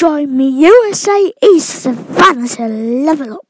Join me USA East Savannah to level up.